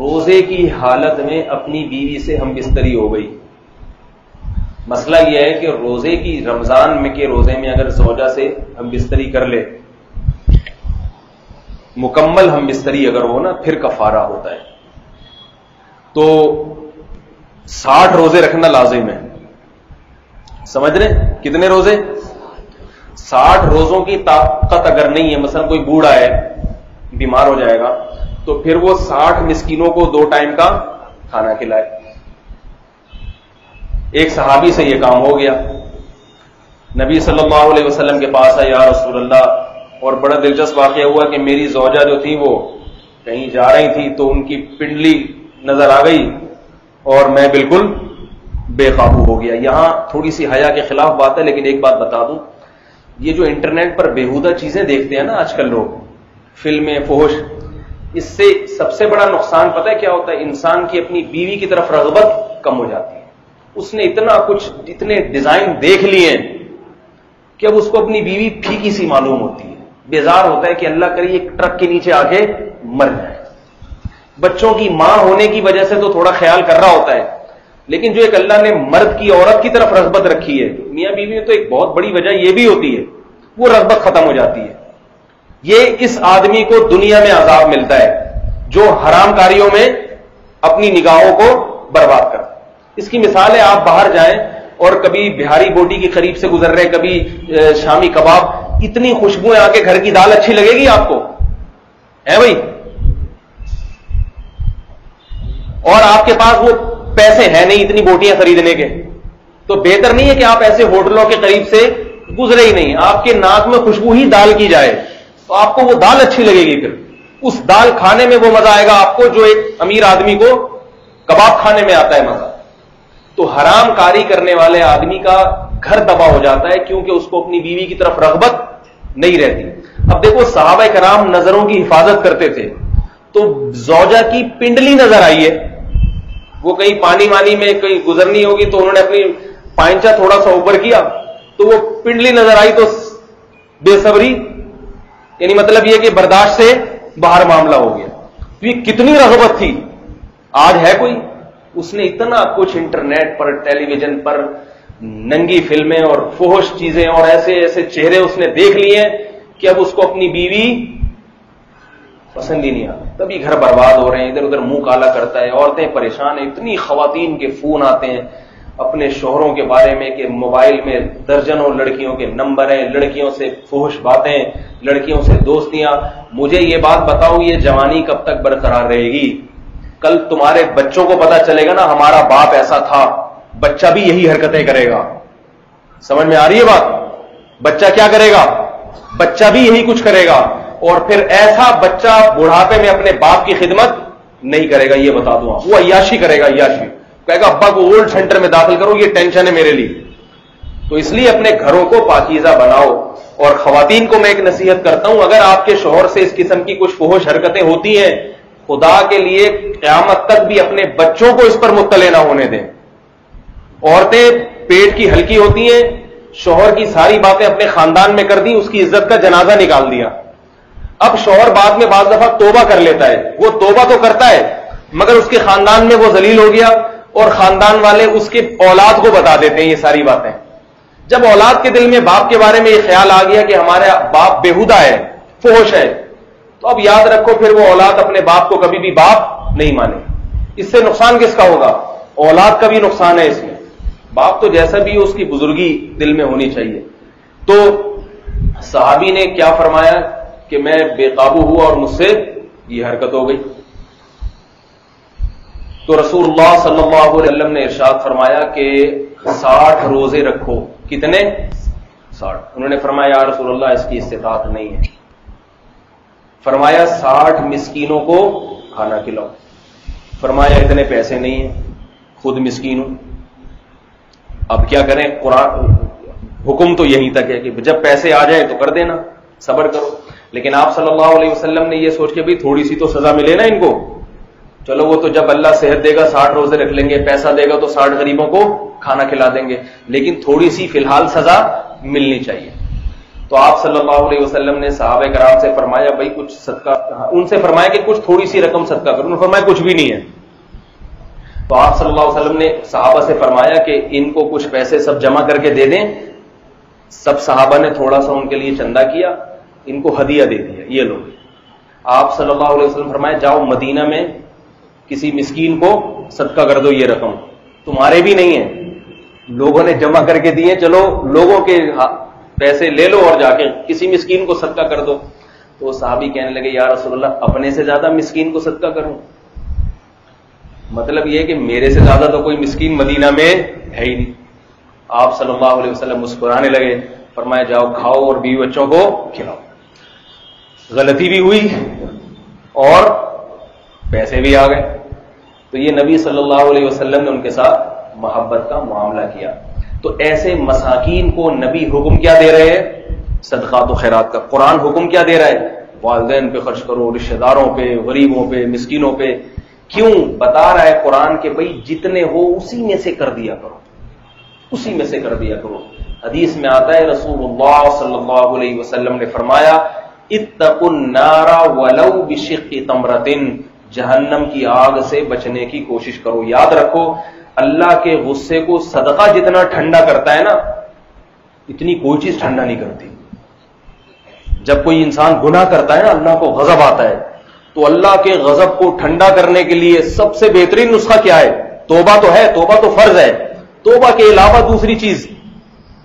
रोजे की हालत में अपनी बीवी से हम बिस्तरी हो गई मसला यह है कि रोजे की रमजान में के रोजे में अगर जोजा से हम बिस्तरी कर ले मुकम्मल हम बिस्तरी अगर हो ना फिर कफारा होता है तो साठ रोज़े रखना लाजिम है। समझ रहे? कितने रोज़े? साठ रोजों की ताकत अगर नहीं है, मसलन कोई बूढ़ा है, बीमार हो जाएगा तो फिर वो साठ मिस्किनों को दो टाइम का खाना खिलाए। एक सहाबी से ये काम हो गया। नबी सल्लल्लाहु अलैहि वसल्लम के पास आया या रसूलुल्लाह, और बड़ा दिलचस्प वाक्य हुआ कि मेरी जौजा जो थी वो कहीं जा रही थी तो उनकी पिंडली नज़र आ गई। और मैं बिल्कुल बेकाबू हो गया। यहाँ थोड़ी सी हया के खिलाफ बात है, लेकिन एक बात बता दूँ। ये जो इंटरनेट पर बेहुदा चीज़ें देखते हैं ना आजकल लोग, फ़िल्में, फोश, इससे सबसे बड़ा नुकसान पता है क्या होता है? इंसान की अपनी बीवी की तरफ़ रगबत कम हो जाती है। उसने इतना कुछ, इतने डिज़ाइन देख लिए कि अब उसको अपनी बीवी फीकी सी मालूम होती है। बेजार होता है कि अल्लाह करे, एक ट्रक के नीचे आके मर जाए। बच्चों की माँ होने की वजह से तो थोड़ा ख्याल कर रहा होता है। लेकिन जो एक अल्लाह ने मर्द की औरत की तरफ़ रगबत रखी है मियाँ बीवी में तो एक बहुत बड़ी वजह यह भी होती है, वो रगबत खत्म हो जाती है। ये इस आदमी को दुनिया में आजाब मिलता है, जो हराम कार्यों में अपनी निगाहों को बर्बाद करता है। इसकी मिसाल है, आप बाहर जाएँ और कभी बिहारी बोटी के करीब से गुजर रहे, कभी शामी कबाब, इतनी खुशबुएँ आके घर की दाल अच्छी लगेगी आपको? है भाई? और आपके पास वो पैसे हैं नहीं इतनी बोटियाँ खरीदने के। तो बेहतर नहीं है कि आप ऐसे होटलों के करीब से गुजरे ही नहीं। आपके नाक में खुशबू ही दाल की जाए तो आपको वो दाल अच्छी लगेगी फिर। उस दाल खाने में वो मज़ा आएगा आपको, जो एक अमीर आदमी को कबाब खाने में आता है मज़ा। तो हराम कारी करने वाले आदमी का घर दबा हो जाता है, क्योंकि उसको अपनी बीवी की तरफ़ रगबत नहीं रहती। अब देखो साहब कराम नज़रों की हिफाजत करते थे तो जौजा की पिंडली नज़र आई है। वो कहीं पानी वानी में कहीं गुजरनी होगी तो उन्होंने अपनी पांचा थोड़ा सा ऊपर किया तो वो पिंडली नज़र आई तो बेसब्री, यानी मतलब यह कि बर्दाश्त से बाहर मामला हो गया। तो ये कितनी रगबत थी? आज है कोई? उसने इतना कुछ इंटरनेट पर, टेलीविज़न पर, नंगी फ़िल्में और फोहश चीज़ें और ऐसे ऐसे चेहरे उसने देख लिए कि अब उसको अपनी बीवी पसंद ही नहीं आता। तभी घर बर्बाद हो रहे हैं इधर उधर मुँह काला करता है, औरतें परेशान है, इतनी खातन के फ़ोन आते हैं अपने शोहरों के बारे में कि मोबाइल में दर्जनों लड़कियों के नंबर हैं, लड़कियों से फोहश बातें लड़कियों से दोस्तियाँ। मुझे ये बात बताओ, ये जवानी कब तक बरकरार रहेगी? कल तुम्हारे बच्चों को पता चलेगा ना, हमारा बाप ऐसा था, बच्चा भी यही हरकतें करेगा। समझ में आ रही है बात? बच्चा क्या करेगा? बच्चा भी यही कुछ करेगा। और फिर ऐसा बच्चा बुढ़ापे में अपने बाप की खिदमत नहीं करेगा, ये बता दूँ आप वो अयाशी करेगा अयाशी कहेगा, अब्बा को ओल्ड सेंटर में दाखिल करो, ये टेंशन है मेरे लिए। तो इसलिए अपने घरों को पाकिजा बनाओ। और खातन को मैं एक नसीहत करता हूँ, अगर आपके शोहर से इस किस्म की कुछ फोहश हरकतें होती हैं, खुदा के लिए क्यामत तक भी अपने बच्चों को इस पर मुतले ना होने दें। औरतें पेट की हल्की होती हैं, शोहर की सारी बातें अपने खानदान में कर दी, उसकी इज़्ज़त का जनाजा निकाल दिया। अब शोहर बाद में बाज दफ़ा तोबा कर लेता है। वो तोबा तो करता है, मगर उसके खानदान में वो जलील हो गया और खानदान वाले उसके औलाद को बता देते हैं ये सारी बातें। जब औलाद के दिल में बाप के बारे में ये ख्याल आ गया कि हमारे बाप बेहुदा है फोश है तो अब याद रखो फिर वो औलाद अपने बाप को कभी भी बाप नहीं माने। इससे नुकसान किसका होगा? औलाद का भी नुकसान है इसमें। बाप तो जैसा भी उसकी बुजुर्गी दिल में होनी चाहिए। तो साहबी ने क्या फरमाया? कि मैं बेकाबू हुआ और मुझसे ये हरकत हो गई। तो रसूलुल्लाह सल्लल्लाहु अलैहि वसल्लम ने इरशाद फरमाया कि साठ रोज़े रखो। कितने? साठ। उन्होंने फरमाया रसूलुल्लाह, इसकी इस्तात नहीं है। फरमाया, साठ मिस्कीनों को खाना खिलाओ। फरमाया, इतने पैसे नहीं है, खुद मिस्कीन हूँ। अब क्या करें? कुरान हुक्म तो यहीं तक है कि जब पैसे आ जाए तो कर देना, सबर करो। लेकिन आप सल्लल्लाहु अलैहि वसल्लम ने यह सोच के भी थोड़ी सी तो सजा मिले ना इनको। चलो वो तो जब अल्लाह सेहत देगा, साठ रोज़े रख लेंगे, पैसा देगा तो साठ गरीबों को खाना खिला देंगे। लेकिन थोड़ी सी फ़िलहाल सजा मिलनी चाहिए। तो आप सल्लल्लाहु अलैहि वसल्लम ने साहब कराम से फरमाया, भाई, कुछ सदका उनसे फरमाया कि कुछ थोड़ी सी रकम सदका करो। उन्होंने फरमाया, कुछ भी नहीं है। तो आप सल्लल्लाहु अलैहि वसल्लम ने साहबा से फरमाया कि इनको कुछ पैसे सब जमा करके दे दें। सब साहबा ने थोड़ा सा उनके लिए चंदा किया। इनको हदिया दे दिया, ये लोग। आप सल्लल्लाहु अलैहि वसल्लम फरमाया जाओ मदीना में किसी मिस्कीन को सदका कर दो ये रकम। तुम्हारे भी नहीं है। लोगों ने जमा करके दिए, चलो लोगों के पैसे ले लो और जाके किसी मिस्कीन को सदका कर दो। तो साहबी कहने लगे यार रसोल्ला अपने से ज़्यादा मिस्कीन को सदका करूँ? मतलब यह कि मेरे से ज़्यादा तो कोई मिस्कीन मदीना में है ही नहीं। आप सल्लल्लाहु अलैहि वसल्लम मुस्कुराने लगे फरमाया जाओ, खाओ और बीवी बच्चों को खिलाओ। गलती भी हुई और पैसे भी आ गए। तो ये नबी सल्लल्लाहु अलैहि वसल्लम ने उनके साथ मोहब्बत का मामला किया। तो ऐसे मसाकीन को नबी हुक्म क्या दे रहे हैं? सदका तो खैरात का। कुरान हुक्म क्या दे रहा है? वालदेन पे खर्च करो, रिश्तेदारों पे, गरीबों पे, मिस्किनों पे। क्यों? बता रहा है कुरान के भाई, जितने हो उसी में से कर दिया करो। उसी में से कर दिया करो। हदीस में आता है, रसूलुल्लाह सल्लल्लाहु अलैहि वसल्लम ने फरमाया इत्तकुन नारा वलौ बिशिक्की तमरतिन। जहन्नम की आग से बचने की कोशिश करो। याद रखो, अल्लाह के गुस्से को सदका जितना ठंडा करता है ना, इतनी कोई चीज़ ठंडा नहीं करती। जब कोई इंसान गुनाह करता है ना, अल्लाह को गजब आता है। तो अल्लाह के गजब को ठंडा करने के लिए सबसे बेहतरीन नुस्खा क्या है? तोबा तो है, तोबा तो फ़र्ज़ है। तोबा के अलावा दूसरी चीज़,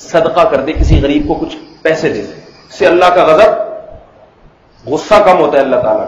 सदका कर दे, किसी गरीब को कुछ पैसे दे दे। इससे अल्लाह का गजब गुस्सा कम होता है अल्लाह ताला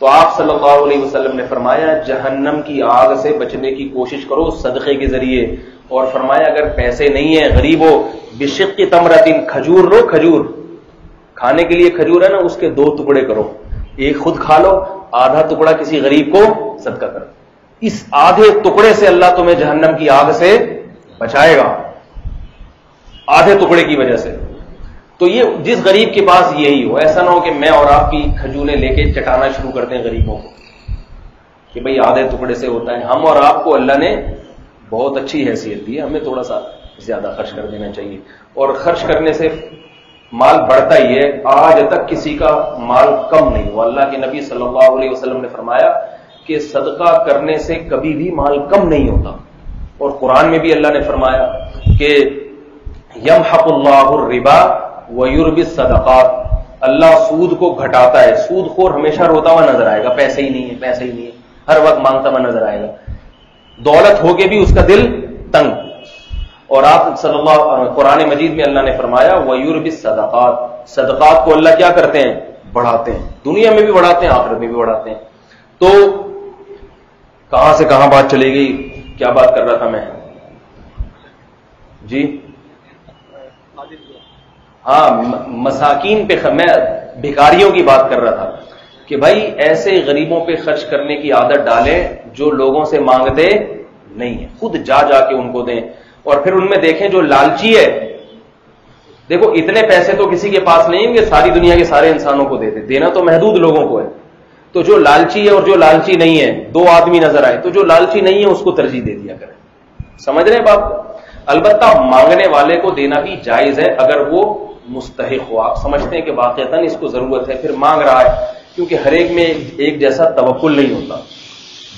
तो आप सल्लल्लाहु अलैहि वसल्लम ने फरमाया, जहन्नम की आग से बचने की कोशिश करो सदक़े के ज़रिए। और फरमाया, अगर पैसे नहीं है, गरीब हो बिशिक की तमरतिन, खजूर लो, खजूर। खाने के लिए खजूर है ना, उसके दो टुकड़े करो। एक खुद खा लो, आधा टुकड़ा किसी गरीब को सदका करो। इस आधे टुकड़े से अल्लाह तुम्हें जहन्नम की आग से बचाएगा। आधे टुकड़े की वजह से। तो ये जिस गरीब के पास यही हो, ऐसा ना हो कि मैं और आपकी खजूरें लेके चटाना शुरू करते हैं गरीबों को। कि भाई आधे टुकड़े से होता है। हम और आपको अल्लाह ने बहुत अच्छी हैसियत दी है। हमें थोड़ा सा ज़्यादा खर्च कर देना चाहिए। और खर्च करने से माल बढ़ता ही है। आज तक किसी का माल कम नहीं हुआ। अल्लाह के नबी सल्लल्लाहु अलैहि वसल्लम ने फरमाया कि सदका करने से कभी भी माल कम नहीं होता। और कुरान में भी अल्लाह ने फरमाया कि यम रिबा वयुरबी सदकात। अल्लाह सूद को घटाता है। सूद खोर हमेशा रोता हुआ नज़र आएगा। पैसे ही नहीं है, पैसे ही नहीं है। हर वक्त माँगता हुआ नज़र आएगा। दौलत होके भी उसका दिल तंग। और आप सल्लल्लाहु कुरान मजीद में अल्लाह ने फरमाया, वयुरबी सदकात। सदकात को अल्लाह क्या करते हैं? बढ़ाते हैं। दुनिया में भी बढ़ाते हैं, आखिरत में भी बढ़ाते हैं। तो कहाँ से कहाँ बात चली गई? क्या बात कर रहा था मैं? जी? हाँ मसाकिन पे मैं भिकारियों की बात कर रहा था कि भाई ऐसे गरीबों पे खर्च करने की आदत डालें जो लोगों से मांगते नहीं है। खुद जा जाके उनको दें और फिर उनमें देखें जो लालची है। देखो, इतने पैसे तो किसी के पास नहीं होंगे सारी दुनिया के सारे इंसानों को देते देना तो महदूद लोगों को है। तो जो लालची है और जो लालची नहीं है, दो आदमी नज़र आए तो जो लालची नहीं है, उसको तरजीह दे दिया करें। समझ रहे बात? अलबत्ता मांगने वाले को देना भी जायज़ है, अगर वो मुस्तक हो। आप समझते हैं कि वाकता इसको ज़रूरत है, फिर मांग रहा है, क्योंकि हर एक में एक जैसा तवक्ल नहीं होता।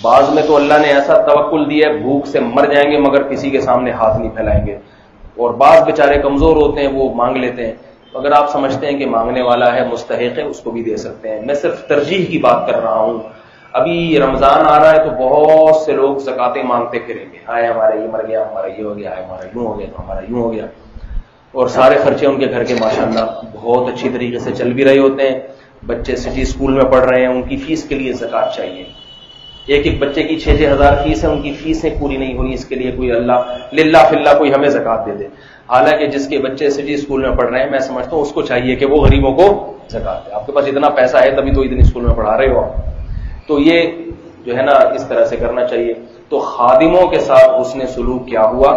बाज में तो अल्लाह ने ऐसा तवक्ल दिया है, भूख से मर जाएँगे, मगर किसी के सामने हाथ नहीं फैलाएँगे। और बाज बेचारे कमज़ोर होते हैं, वो मांग लेते हैं। तो अगर आप समझते हैं कि मांगने वाला है मुस्तक है, उसको भी दे सकते हैं। मैं सिर्फ़ तरजीह की बात कर रहा हूँ। अभी रमज़ान आ रहा है तो बहुत से लोग जक़ातें मांगते फिरेंगे। हाय हमारा, ये मर गया, हमारा ये हो गया हमारा यूँ हो गया तो हमारा यूँ हो गया। और सारे खर्चे उनके घर के, माशाल्लाह, बहुत अच्छी तरीके से चल भी रहे होते हैं। बच्चे सिटी स्कूल में पढ़ रहे हैं, उनकी फ़ीस के लिए जक़ात चाहिए। एक एक बच्चे की छह छह हज़ार फ़ीस है, उनकी फीसें पूरी नहीं हुई, इसके लिए कोई अल्लाह लिल्ला फिल्ला कोई हमें जक़ात दे दे। हालाँकि जिसके बच्चे सिटी स्कूल में पढ़ रहे हैं, मैं समझता हूँ उसको चाहिए कि वो गरीबों को जक़ात दे। आपके पास इतना पैसा है, तभी तो इतनी स्कूल में पढ़ा रहे हो आप। तो ये जो है ना, इस तरह से करना चाहिए। तो खादिमों के साथ उसने सलूक क्या हुआ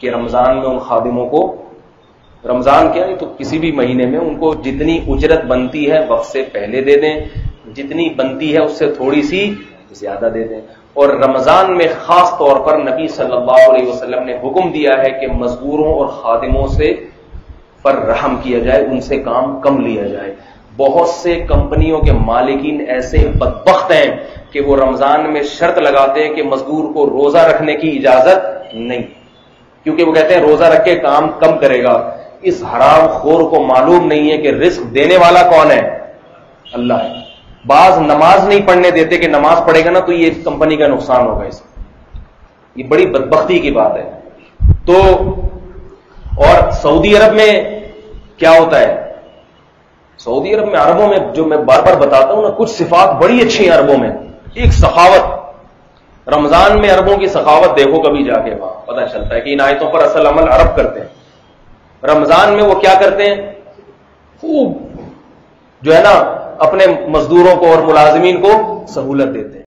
कि रमज़ान में उन खादिमों को रमज़ान क्या नहीं तो किसी भी महीने में उनको जितनी उजरत बनती है वक्त से पहले दे दें, जितनी बनती है उससे थोड़ी सी ज़्यादा दे दें। और रमज़ान में खास तौर पर नबी सल्लल्लाहु अलैहि वसल्लम ने हुक्म दिया है कि मजदूरों और खादिमों से पर रहम किया जाए, उनसे काम कम लिया जाए। बहुत से कंपनियों के मालिकीन ऐसे बदबख्त हैं कि वो रमज़ान में शर्त लगाते हैं कि मजदूर को रोजा रखने की इजाज़त नहीं। क्योंकि वो कहते हैं रोजा रख के काम कम करेगा। इस हराम खोर को मालूम नहीं है कि रिस्क देने वाला कौन है? अल्लाह है। बाज नमाज़ नहीं पढ़ने देते कि नमाज़ पढ़ेगा ना तो ये कंपनी का नुकसान होगा इसमें ये बड़ी बदबख्ती की बात है। तो और सऊदी अरब में क्या होता है? सऊदी अरब में अरबों में जो मैं बार बार बताता हूँ ना, कुछ सिफात बड़ी अच्छी हैं अरबों में। एक सखावत। रमज़ान में अरबों की सखावत देखो कभी जाके वहाँ, पता चलता है कि इन आयतों पर असल अमल अरब करते हैं। रमज़ान में वो क्या करते हैं? खूब जो है ना, अपने मजदूरों को और मुलाजमीन को सहूलत देते हैं।